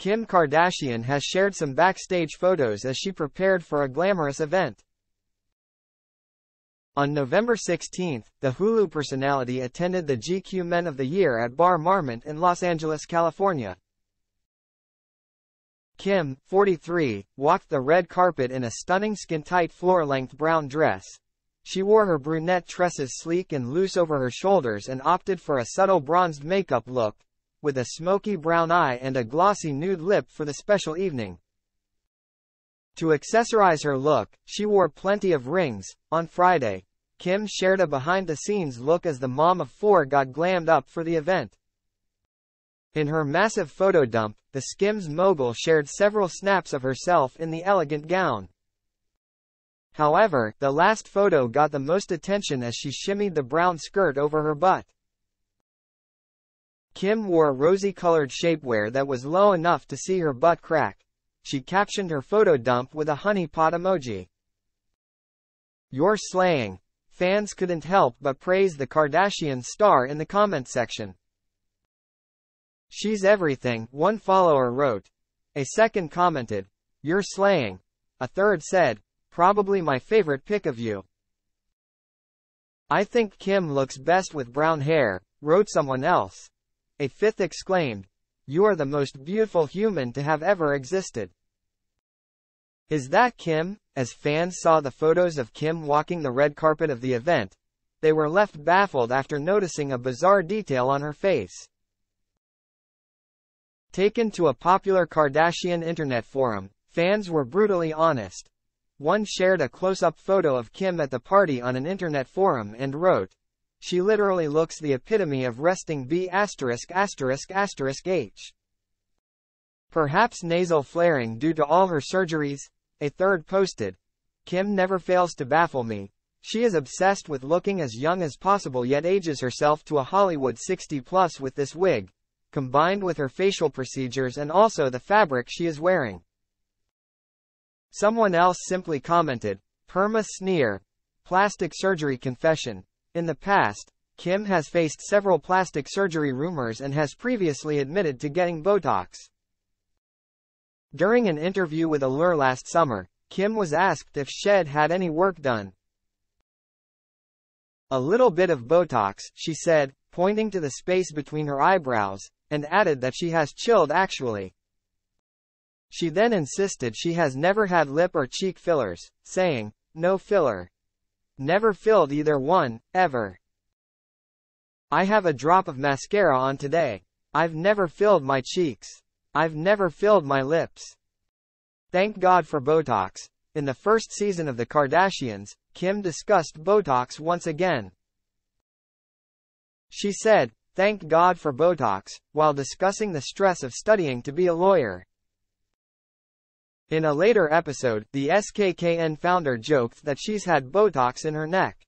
Kim Kardashian has shared some backstage photos as she prepared for a glamorous event. On November 16, the Hulu personality attended the GQ Men of the Year at Bar Marmont in Los Angeles, California. Kim, 43, walked the red carpet in a stunning skin-tight floor-length brown dress. She wore her brunette tresses sleek and loose over her shoulders and opted for a subtle bronzed makeup look, with a smoky brown eye and a glossy nude lip for the special evening. To accessorize her look, she wore plenty of rings. On Friday, Kim shared a behind-the-scenes look as the mom of four got glammed up for the event. In her massive photo dump, the Skims mogul shared several snaps of herself in the elegant gown. However, the last photo got the most attention as she shimmied the brown skirt over her butt. Kim wore rosy-colored shapewear that was low enough to see her butt crack. She captioned her photo dump with a honey pot emoji. You're slaying. Fans couldn't help but praise the Kardashian star in the comment section. She's everything, one follower wrote. A second commented, You're slaying. A third said, Probably my favorite pic of you. I think Kim looks best with brown hair, wrote someone else. A fifth exclaimed, You are the most beautiful human to have ever existed. Is that Kim? As fans saw the photos of Kim walking the red carpet of the event, they were left baffled after noticing a bizarre detail on her face. Taken to a popular Kardashian internet forum, fans were brutally honest. One shared a close-up photo of Kim at the party on an internet forum and wrote, She literally looks the epitome of resting B asterisk asterisk asterisk H. Perhaps nasal flaring due to all her surgeries? A third posted, Kim never fails to baffle me. She is obsessed with looking as young as possible yet ages herself to a Hollywood 60 plus with this wig combined with her facial procedures and also the fabric she is wearing. Someone else simply commented, Perma sneer. Plastic surgery confession. In the past, Kim has faced several plastic surgery rumors and has previously admitted to getting Botox. During an interview with Allure last summer, Kim was asked if Shed had any work done. A little bit of Botox, she said, pointing to the space between her eyebrows, and added that she has chilled actually. She then insisted she has never had lip or cheek fillers, saying, no filler. Never filled either one, ever. I have a drop of mascara on today. I've never filled my cheeks. I've never filled my lips. Thank God for Botox. In the first season of The Kardashians, Kim discussed Botox once again. She said, Thank God for Botox, while discussing the stress of studying to be a lawyer. In a later episode, the SKKN founder joked that she's had Botox in her neck.